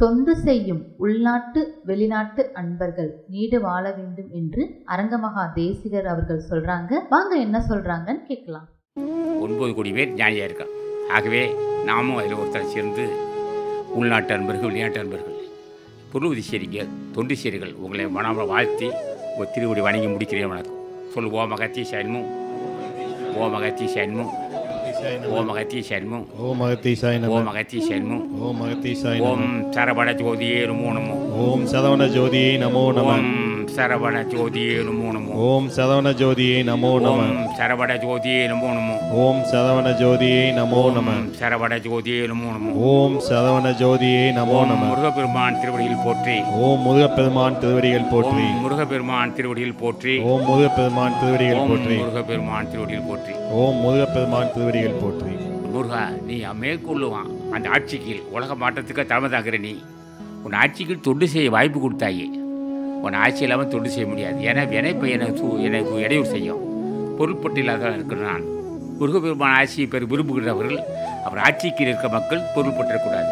தொண்டு செய்யும் உள்நாட்டு வெளிநாட்டு அன்பர்கள் நீடு வாழ வேண்டும் என்று அரங்கமகா தேசிகர் அவர்கள் சொல்றாங்க. வாங்க என்ன சொல்றாங்கன்னு கேட்கலாம். ஒன்பது கோடி பேர் ஞானியாக இருக்கான் ஆகவே நாமும் அதில் ஒருத்தர் சேர்ந்து உள்நாட்டு அன்பர்கள் வெளிநாட்டு அன்பர்கள் பொருளுதவி செய்றீங்க தொண்டு செய்றீர்கள் உங்களை மனம் வாழ்த்தி ஒரு திருவடி வணங்கி முடிக்கிறேன் வணக்கம். சொல்லு ஓ மகத்தி சண்மும் ஓ மகத்தி சண்மும் ஓ மகத்தி சண்மும் ஓம் அகத்தீசாய ஓ நம மகத்தி சண்மும் ஓம் அகத்தீசாய ஓம் நம சரபட ஜோதியே நமோ நமோ ஓம் சதவண ஜோதியை நமோ நம ஓம் சரவண ஜோதியே நமோ நமோ ஓம் சதவண ஜோதியை நமோ நம. ஓம் சரவட ஜோதியே நமோ நமோ ஓம் சதவண ஜோதியை நமோ நம. ஓம் சரவட ஜோதியே நமோ நமோ ஓம் சதவண ஜோதியை நமோ நம. முருகப்பெருமான் திருவடியில் போற்றி. ஓம் முருகப்பெருமான் திருவடிகள் போற்றி. முருகப்பெருமான் திருவடியில் போற்றி. ஓம் முருகப்பெருமான் திருவடிகள் போற்றி. முருகப்பெருமான் திருவடியில் போற்றி. ஓம் முருகப்பெருமான் திருவடிகள் போற்றி. முருகா நீ மேற்கொள்ளுவான். அந்த ஆட்சிக்கு உலக மாற்றத்துக்கு தலைமை தாக்குற நீ. உன் ஆட்சிக்கு தொண்டு செய்ய வாய்ப்பு கொடுத்தாயே. உன் ஆட்சி இல்லாமல் தொண்டு செய்ய முடியாது. ஏன்னா வினைப்பை எனக்கு எனக்கு இடையூறு செய்யும். பொருட்பட்டு இல்லாத இருக்கிற நான். முருகப்பெருமான் ஆட்சியை பெற விரும்புகிறவர்கள் அவர் ஆட்சிக்கு இருக்க மக்கள் பொருள்பட்டுறக்கூடாது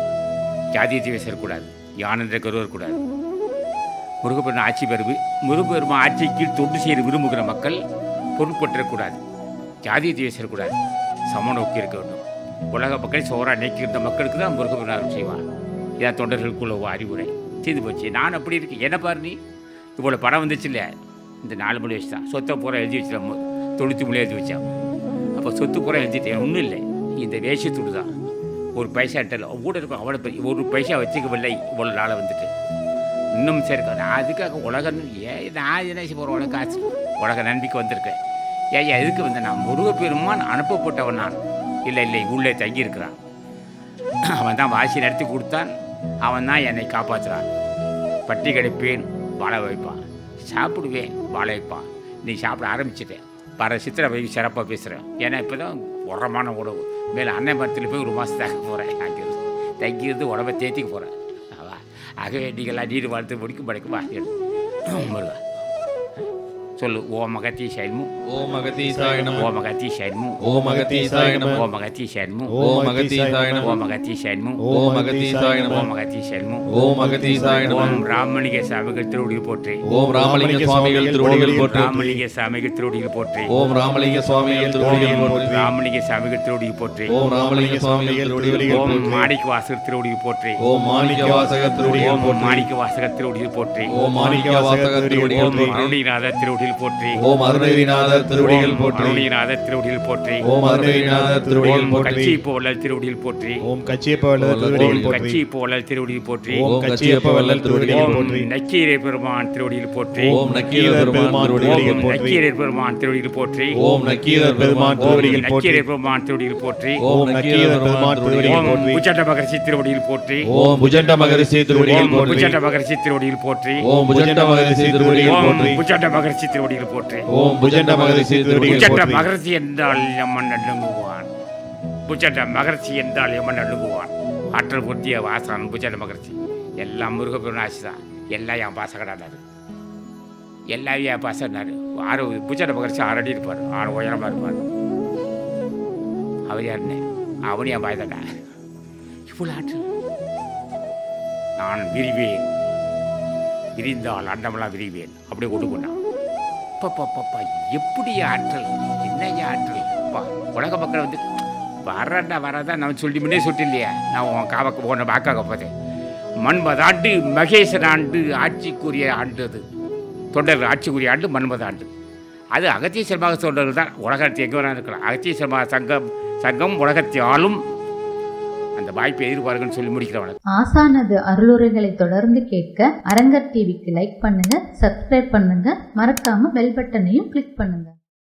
ஜாதியத்தை பேசக்கூடாது யானந்த கருவக்கூடாது முருகப்பெருமான் ஆட்சி பெரு முருகப்பெருமான் ஆட்சிக்கு தொண்டு செய்ய விரும்புகிற மக்கள் பொருட்பட்டுறக்கூடாது ஜாதியத்தை சம நோக்கி இருக்க வேண்டும். உலக மக்களை சோறாக நீக்கியிருந்த மக்களுக்கு தான் முருகப்பெருமான் செய்வான் இதான் தொண்டர்களுக்குள்ள ஒரு அறிவுரை. செய்து போச்சு. நான் அப்படி இருக்கேன். என்ன பாரு நீ. இவ்வளோ படம் வந்துச்சு இல்லையா இந்த நாலு மணி வச்சு தான் சொத்தை பூரா எழுதி வச்சிட்டோம் தொண்ணூற்றி மூணு எழுதி வச்சான். அப்போ சொத்து பூரா எழுதிட்டேன். ஒன்றும் இல்லை. இந்த வேஷத்துடு தான் ஒரு பைசா இட்டல கூட இருக்கும். அவ்வளோ பெரிய ஒரு பைசா வச்சுக்கவில்லை. இவ்வளோ நாளை வந்துட்டு. இன்னும் சரி நான் அதுக்காக உலகம் ஏன் நான் என்ன போகிற உலக காசு உலக நம்பிக்கை வந்திருக்கேன். ஏன் எதுக்கு வந்தேன்? நான் முருகப்பெருமான் அனுப்பப்பட்டவன் நான். இல்லை இல்லை உள்ளே தங்கியிருக்கிறான். அவன் தான் வாசி நடத்தி கொடுத்தான். அவன் தான் என்னை காப்பாற்றுறான் பட்டி கிடைப்பேன். வாழ வைப்பான். சாப்பிடுவேன் வாழ வைப்பான் நீ சாப்பிட ஆரம்பிச்சிட்டேன் பர சித்திரை போய் சிறப்பாக பேசுகிறேன் ஏன்னா இப்போ தான் உரமான உணவு. மேலே அன்னை மரத்தில் போய் ஒரு மாதத்தாக போகிறேன் அங்கிருந்து தங்கியிருந்து உடம்பை தேத்திக்க போகிறேன் அவா ஆகவே நீங்களாம் நீர் வாழ்த்து முடிக்கும் படைக்குமா முருகா சொல்லு ஓ மகத்தி சைன்மு ஓம் அகதீசாய நம. ஓ மகத்தி சைன்மு ஓம் அகதீசாய நம. ஓ மகத்தி சைன்மு ஓம் அகதீசாய நம. ஓ மகத்தி சைன்மு ஓம் அகதீசாய நம. ஓ மகத்தி சைன்மு ஓம் அகதீசாய நம. ஓம் ராமலிங்க சாமிகள் திருவடியில் போற்றி. ஓம் ராமலிங்க சுவாமிகள் திருவடிகள் போற்றி. ராமலிங்க சாமிகள் திருவடியில் போற்றி. ஓம் ராமலிங்க சுவாமிகள் திருவடிகள் போற்றி. ராமலிங்க சாமிகள் திருவடியில் போற்றி. ஓம் ராமலிங்க சுவாமிகள் திருவடிகள் ஓம் மாணிக்க வாசகர் திருவடியில் போற்றி. ஓம் மாணிக்க வாசகர் திருவடிகள் ஓம் மாணிக்க வாசகர் திருவடியில் போற்றி. ஓம் மாணிக்க வாசகர் திருவடிகள் ஓம் போற்றி. அருணிநாதர் திருவடியில் போற்றி ஓம் அருணகிரிநாதர் திருவடிகள் போற்றி அருணிநாதர் திருவடியில் போற்றி ஓம் அருணகிரிநாதர் திருவடிகள் ஓம் போற்றி கட்சி போலல் திருவடியில் போற்றி ஓம் கச்சியப்ப வல்லத திருவடிகள் ஓம் போற்றி கட்சி போலல் திருவடியில் போற்றி ஓம் கச்சியப்ப வல்லல் திருவடிகள் ஓம் போற்றி நக்கீரை பெருமான் திருவடியில் போற்றி ஓம் நக்கீரர் பெருமான் திருவடிகள் ஓம் போற்றி நக்கீரர் பெருமான் திருவடியில் போற்றி ஓம் நக்கீரர் பெருமான் ஓம் திருவடிகள் போற்றி நக்கீரை பெருமான் திருவடியில் போற்றி ஓம் நக்கீரர் பெருமான் திருவடிகள் ஓம் போற்றி உச்சண்ட மகர்ஷி திருவடியில் போற்றி ஓம் புஜண்ட மகரிஷி திருவடிகள் ஓம் போற்றி உச்சண்ட மகர்ஷி திருவடியில் போற்றி ஓம் புஜண்ட மகரிஷி திருவடிகள் ஓம் போற்றி உச்சண்ட மகர்ஷி திருவடியில் போற்றி. ஓம் புஜண்ட மகரிஷி திருவடிகள் போற்றி. மகர்ஷி என்றால் எம்மன் நடுங்குவான். புச்சண்ட மகர்ஷி என்றால் எம்மன் நடுங்குவான். ஆற்றல் புத்திய வாசன் புச்சண்ட மகர்ஷி. எல்லாம் முருகப்பெருமான் ஆட்சி தான். எல்லாம் என் பாச கடாடாரு எல்லாம் என் பாசனாரு ஆறு புச்சண்ட மகர்ஷி ஆறு அடி இருப்பார். ஆறு உயரமாக இருப்பார். அவர் யாருன்னு? அவனு என் பாய்தடா இவ்வளோ ஆற்றல் நான் விரிவேன். விரிந்தால் அண்டமெல்லாம் விரிவேன். அப்படியே கொண்டு போனான் அப்பப்பப்பப்பா எப்படி ஆற்றல்? என்னையா ஆற்றல்? அப்பா உலக மக்கள் வந்து வரடா வரதா நான் சொல்லி முன்னே சொல்லிட்டு இல்லையா நான் உன் காவக்க உன்னை வாக்காக போதேன். மண்பதாண்டு மகேசன் ஆண்டு ஆட்சிக்குரிய ஆண்டு அது. தொண்டர்கள் ஆட்சிக்குரிய ஆண்டு மண்பதாண்டு அது அகத்தீஸ்வரமாக தொண்டர்கள் தான் உலகத்தை எங்கே வேணாலும் இருக்கலாம் அகத்தீஸ்வரமாக சங்கம் சங்கம் உலகத்தை ஆளும் அந்த வாய்ப்பை எதிர்பார்க்குன்னு சொல்லி முடிக்கிறவன ஆசானது அருளுரைகளை தொடர்ந்து கேட்க அரங்கர் டிவிக்கு லைக் பண்ணுங்க சப்ஸ்கிரைப் பண்ணுங்க. மறக்காம பெல் பட்டனையும் கிளிக் பண்ணுங்க.